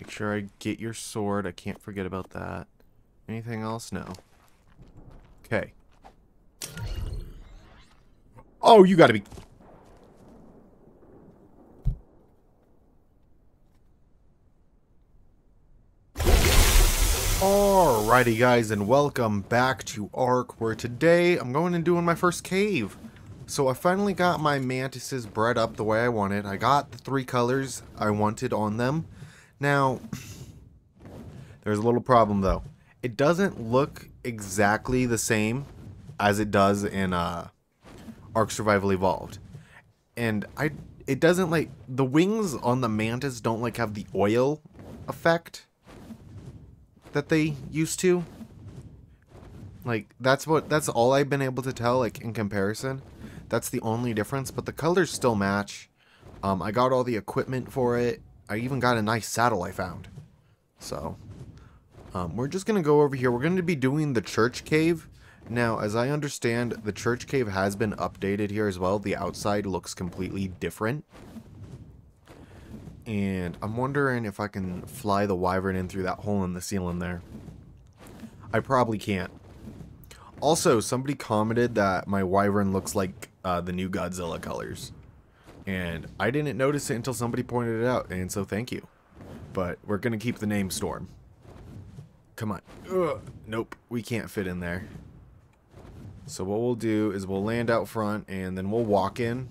Make sure I get your sword. I can't forget about that. Anything else? No. Okay. Oh, you gotta be... Alrighty guys, and welcome back to Ark, where today I'm going and doing my first cave. So I finally got my mantises bred up the way I wanted. I got the three colors I wanted on them. Now, there's a little problem though. It doesn't look exactly the same as it does in uh, Ark Survival Evolved. And I, it doesn't like, the wings on the mantis don't like have the oil effect that they used to. Like, that's what, that's all I've been able to tell, like, in comparison. That's the only difference, but the colors still match. Um, I got all the equipment for it. I even got a nice saddle I found. So, um, we're just going to go over here. We're going to be doing the church cave. Now, as I understand, the church cave has been updated here as well. The outside looks completely different. And I'm wondering if I can fly the wyvern in through that hole in the ceiling there. I probably can't. Also, somebody commented that my wyvern looks like uh, the new Godzilla colors. And I didn't notice it until somebody pointed it out, and so thank you. But we're going to keep the name Storm. Come on. Ugh. Nope, we can't fit in there. So what we'll do is we'll land out front, and then we'll walk in.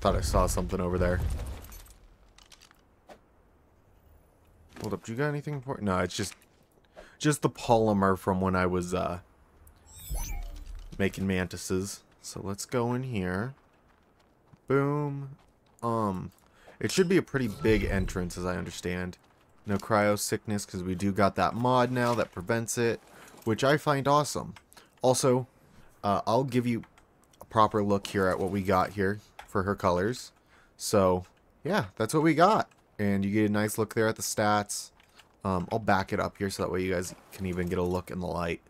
Thought I saw something over there. Hold up, do you got anything important? No, it's just just the polymer from when I was uh making mantises. So let's go in here. Boom. Um it should be a pretty big entrance as I understand. No cryo sickness because we do got that mod now that prevents it, which I find awesome. Also, uh, I'll give you a proper look here at what we got here for her colors. So, yeah, that's what we got. And you get a nice look there at the stats. Um, I'll back it up here so that way you guys can even get a look in the light.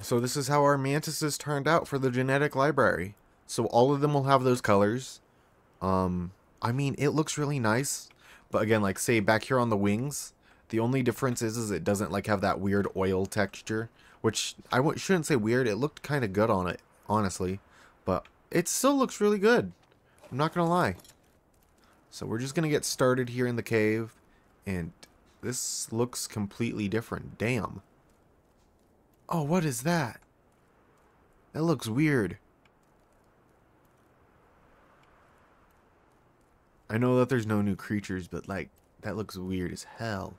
So this is how our mantises turned out for the genetic library. So all of them will have those colors. Um, I mean, it looks really nice. But again, like say back here on the wings, the only difference is, is it doesn't like have that weird oil texture. Which I w shouldn't say weird. It looked kind of good on it, honestly. But it still looks really good. I'm not going to lie. So we're just going to get started here in the cave. And this looks completely different. Damn. Oh, what is that? That looks weird. I know that there's no new creatures, but like, that looks weird as hell.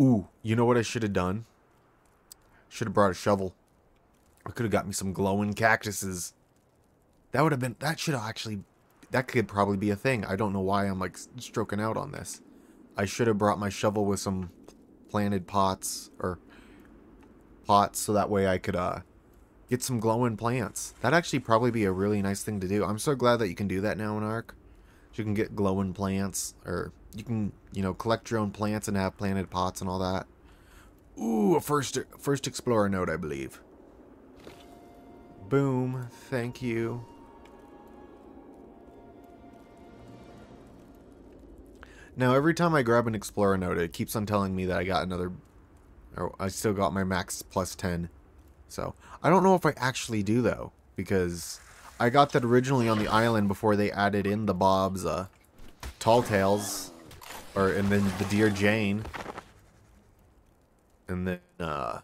Ooh, you know what I should have done? Should have brought a shovel. I could have got me some glowing cactuses. That would have been, that should have actually, that could probably be a thing. I don't know why I'm like stroking out on this. I should have brought my shovel with some planted pots, or pots, so that way I could uh, get some glowing plants. That'd actually probably be a really nice thing to do. I'm so glad that you can do that now in Ark. You can get glowing plants, or you can, you know, collect your own plants and have planted pots and all that. Ooh, a first, first explorer node, I believe. Boom. Thank you. Now, every time I grab an Explorer node, it keeps on telling me that I got another... Or I still got my max plus 10. So, I don't know if I actually do, though. Because I got that originally on the island before they added in the Bob's uh, Tall Tales. Or, and then the Dear Jane. And then, uh...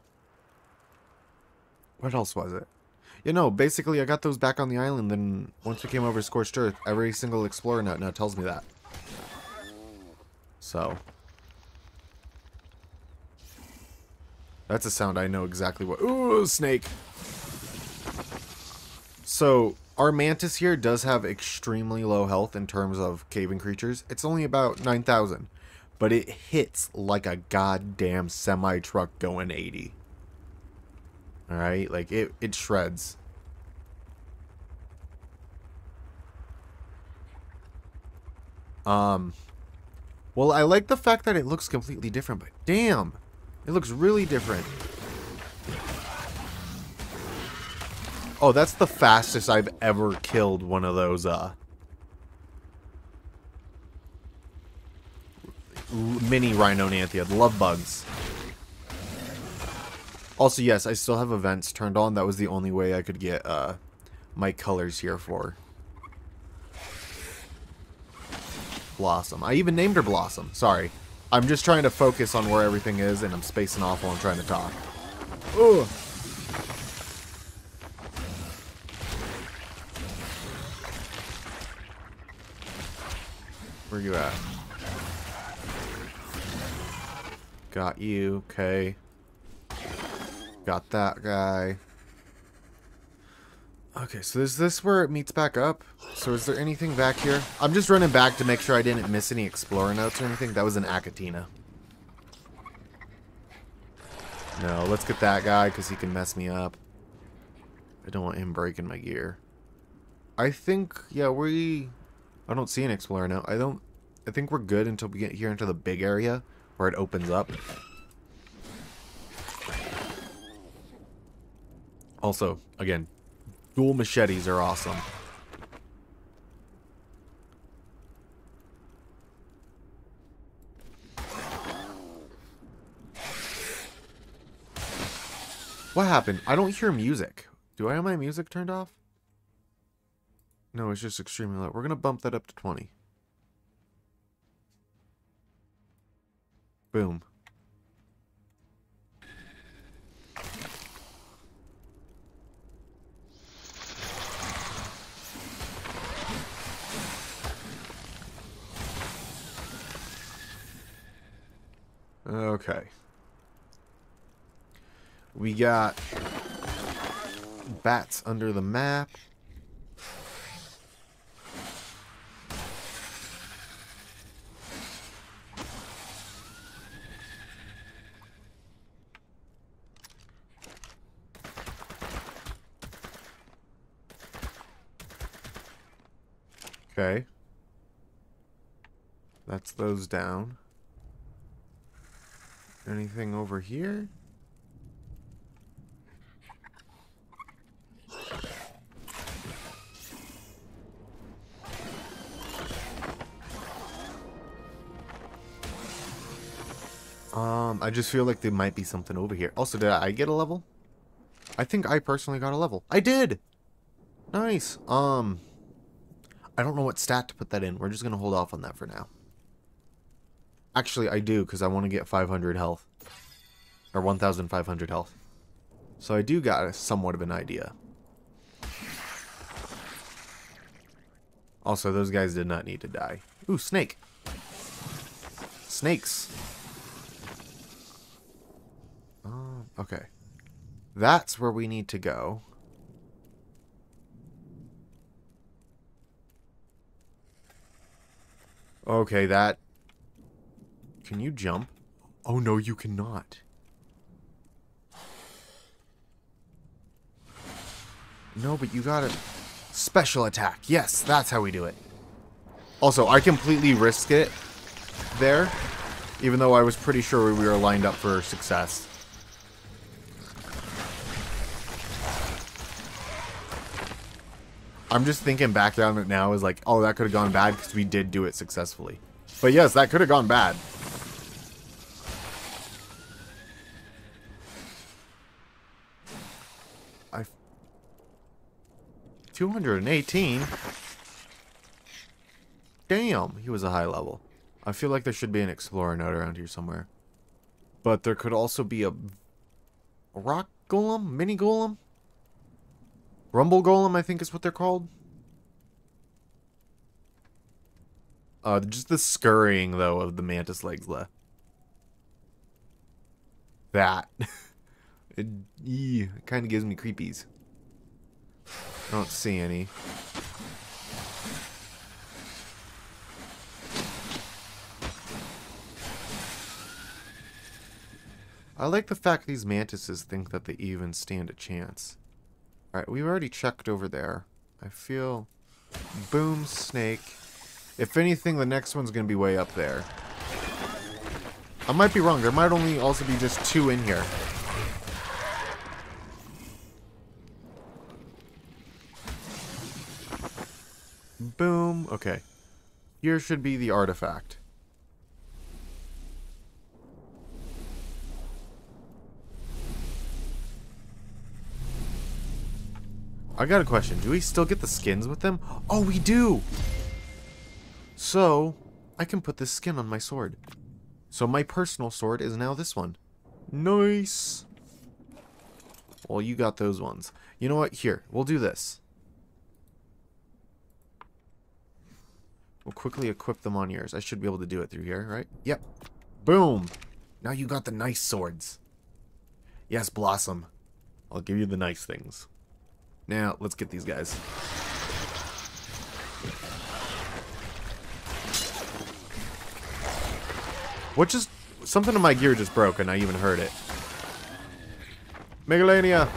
What else was it? You know, basically I got those back on the island, then once we came over Scorched Earth, every single Explorer note now tells me that. So. That's a sound I know exactly what... Ooh, snake! So, our Mantis here does have extremely low health in terms of caving creatures. It's only about 9,000. But it hits like a goddamn semi-truck going 80. Alright? Like, it, it shreds. Um... Well, I like the fact that it looks completely different, but damn, it looks really different. Oh, that's the fastest I've ever killed one of those, uh... Mini Rhinonanthia, the love bugs. Also, yes, I still have events turned on. That was the only way I could get, uh, my colors here for. Blossom. I even named her Blossom. Sorry. I'm just trying to focus on where everything is, and I'm spacing off while I'm trying to talk. Ugh. Where you at? Got you, okay. Got that guy. Okay, so is this where it meets back up? So is there anything back here? I'm just running back to make sure I didn't miss any explorer notes or anything. That was an Achatina. No, let's get that guy because he can mess me up. I don't want him breaking my gear. I think, yeah, we... I don't see an explorer now. I don't... I think we're good until we get here into the big area where it opens up. Also, again, dual machetes are awesome. What happened? I don't hear music. Do I have my music turned off? No, it's just extremely loud. We're going to bump that up to 20. Boom. Okay. We got bats under the map. Okay. That's those down. Anything over here? Um, I just feel like there might be something over here. Also, did I get a level? I think I personally got a level. I did! Nice. Um, I don't know what stat to put that in. We're just going to hold off on that for now. Actually, I do, because I want to get 500 health. Or 1,500 health. So I do got somewhat of an idea. Also, those guys did not need to die. Ooh, snake. Snakes. Um, okay. That's where we need to go. Okay, that can you jump? Oh no, you cannot. No, but you got a special attack. Yes, that's how we do it. Also, I completely risked it there, even though I was pretty sure we were lined up for success. I'm just thinking back down it now is like, oh, that could have gone bad because we did do it successfully. But yes, that could have gone bad. 218. Damn, he was a high level. I feel like there should be an explorer note around here somewhere. But there could also be a, rock golem, mini golem, rumble golem. I think is what they're called. Uh, just the scurrying though of the mantis legs left. That. It kind of gives me creepies. I don't see any. I like the fact these mantises think that they even stand a chance. Alright, we've already checked over there. I feel... Boom, snake. If anything, the next one's going to be way up there. I might be wrong. There might only also be just two in here. Boom. Okay. Here should be the artifact. I got a question. Do we still get the skins with them? Oh, we do! So, I can put this skin on my sword. So my personal sword is now this one. Nice! Well, you got those ones. You know what? Here, we'll do this. We'll quickly equip them on yours. I should be able to do it through here, right? Yep. Boom! Now you got the nice swords. Yes, Blossom. I'll give you the nice things. Now, let's get these guys. What just... Something in my gear just broke and I even heard it. Megalania!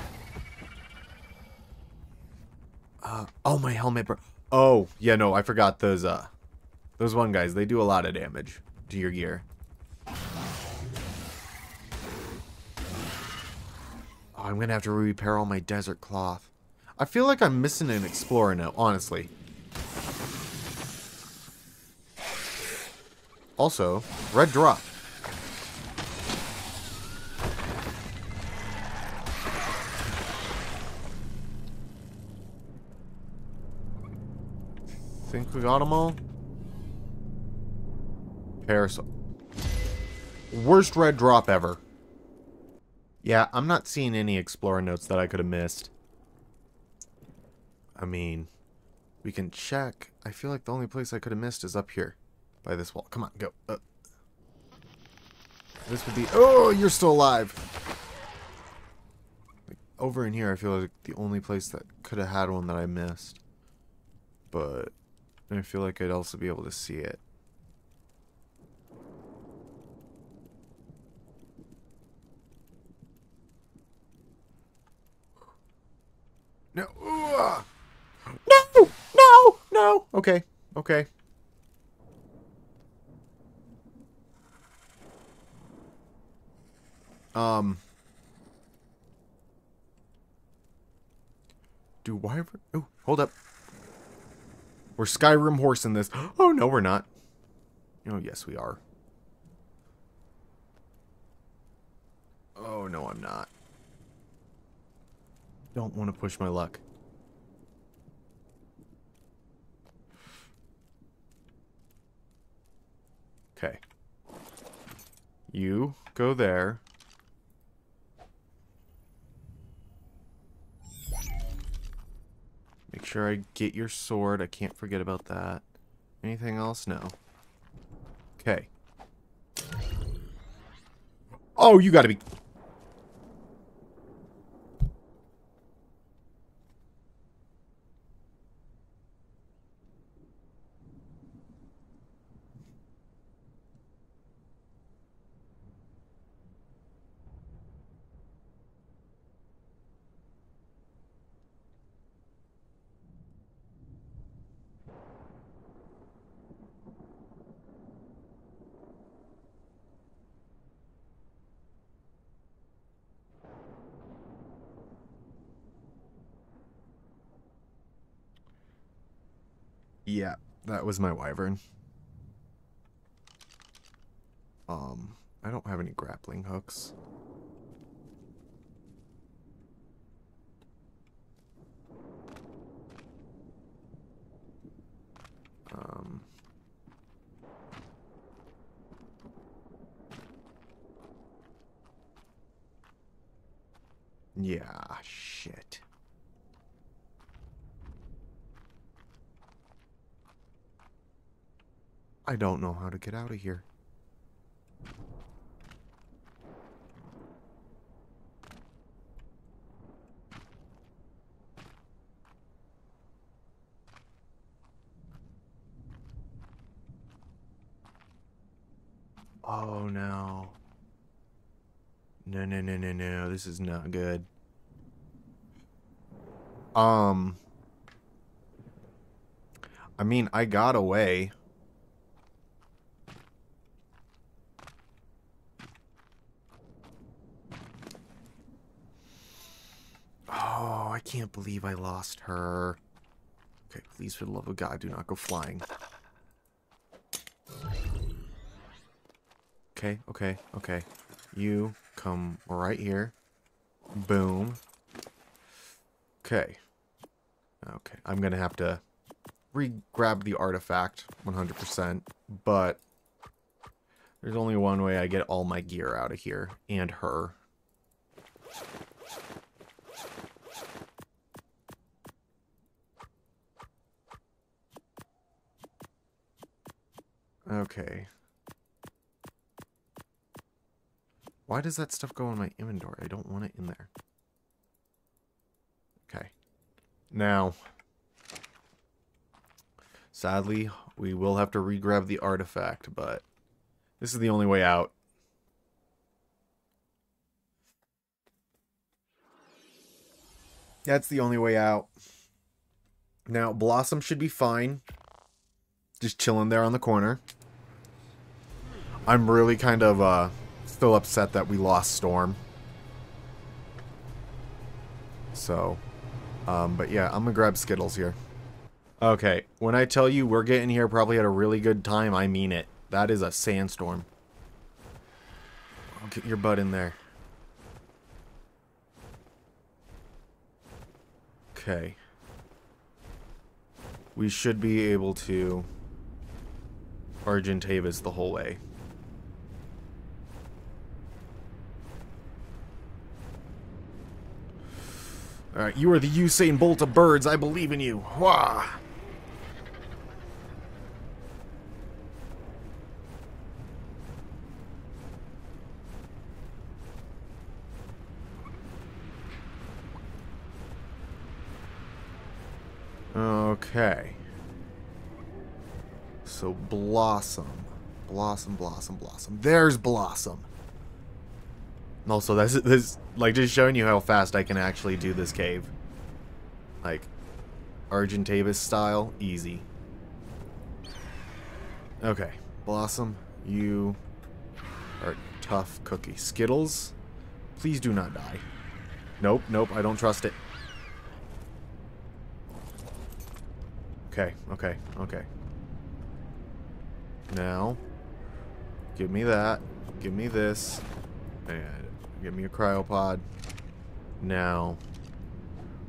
Uh, oh, my helmet broke. Oh, yeah, no, I forgot those, uh... Those one guys, they do a lot of damage to your gear. Oh, I'm gonna have to repair all my desert cloth. I feel like I'm missing an explorer now, honestly. Also, red drop. Think we? Parasol. Worst red drop ever. Yeah, I'm not seeing any explorer notes that I could have missed. I mean, we can check. I feel like the only place I could have missed is up here by this wall. Come on, go. Uh, this would be... Oh, you're still alive. Like, over in here, I feel like the only place that could have had one that I missed. But I feel like I'd also be able to see it. No. No! No! No! Okay. Okay. Um. Do wyvern? Oh, hold up. We're Skyrim horse in this. Oh, no, we're not. Oh, yes, we are. Oh, no, I'm not. Don't want to push my luck. Okay. You go there. Make sure I get your sword. I can't forget about that. Anything else? No. Okay. Oh, you gotta be... Yeah, that was my wyvern. Um, I don't have any grappling hooks. Um... Yeah, I don't know how to get out of here. Oh no. No, no, no, no, no. This is not good. Um. I mean, I got away. Oh, I can't believe I lost her. Okay, please, for the love of God, do not go flying. Okay, okay, okay. You come right here. Boom. Okay. Okay, I'm gonna have to re-grab the artifact 100%, but there's only one way I get all my gear out of here, and her. Okay. Why does that stuff go in my inventory? I don't want it in there. Okay. Now, sadly, we will have to re-grab the artifact, but this is the only way out. That's the only way out. Now, Blossom should be fine. Just chilling there on the corner. I'm really kind of uh, still upset that we lost Storm. So, um, but yeah, I'm gonna grab Skittles here. Okay, when I tell you we're getting here probably at a really good time, I mean it. That is a sandstorm. I'll get your butt in there. Okay. We should be able to Argentavis the whole way. Alright, you are the Usain Bolt of birds. I believe in you. Wah! Okay. So Blossom. Blossom, Blossom, Blossom. There's Blossom. Also, that's this like just showing you how fast I can actually do this cave. Like Argentavis style, easy. Okay, Blossom, you are tough cookie. Skittles, please do not die. Nope, nope, I don't trust it. Okay, okay, okay. Now, give me that. Give me this. And give me a cryopod. Now,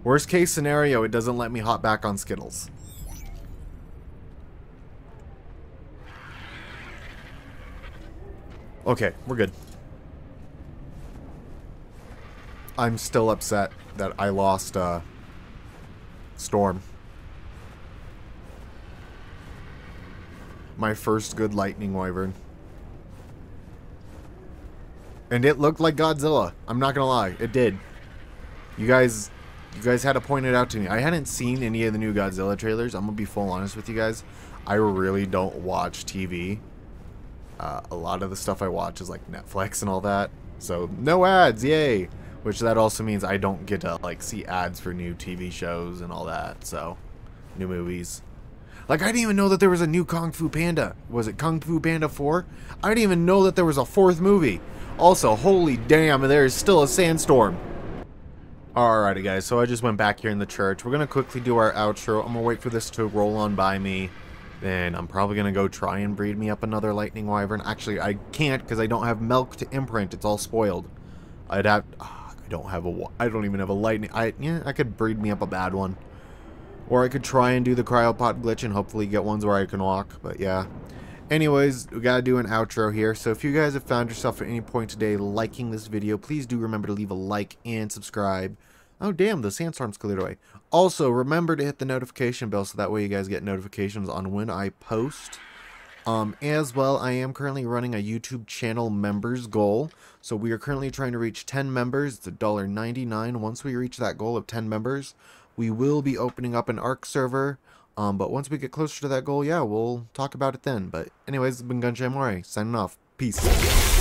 worst case scenario, it doesn't let me hop back on Skittles. Okay, we're good. I'm still upset that I lost uh, Storm. my first good lightning wyvern. And it looked like Godzilla. I'm not gonna lie, it did. You guys, you guys had to point it out to me. I hadn't seen any of the new Godzilla trailers. I'm gonna be full honest with you guys. I really don't watch TV. Uh, a lot of the stuff I watch is like Netflix and all that. So no ads, yay! Which that also means I don't get to like see ads for new TV shows and all that. So new movies. Like, I didn't even know that there was a new Kung Fu Panda. Was it Kung Fu Panda 4? I didn't even know that there was a fourth movie. Also, holy damn, there is still a sandstorm. Alrighty, guys, so I just went back here in the church. We're to quickly do our outro. I'm to wait for this to roll on by me. Then I'm probably to go try and breed me up another lightning wyvern. Actually, I can't because I don't have milk to imprint. It's all spoiled. I'd have... Oh, I don't have a... I don't even have a lightning... I Yeah, I could breed me up a bad one. Or I could try and do the cryopod glitch and hopefully get ones where I can walk. But yeah. Anyways, we gotta do an outro here. So if you guys have found yourself at any point today liking this video, please do remember to leave a like and subscribe. Oh damn, the sandstorm's cleared away. Also, remember to hit the notification bell so that way you guys get notifications on when I post. Um, as well, I am currently running a YouTube channel members goal. So we are currently trying to reach 10 members. It's $1.99. Once we reach that goal of 10 members, we will be opening up an ARK server, um, but once we get closer to that goal, yeah, we'll talk about it then. But anyways, it's been Moray, signing off. Peace.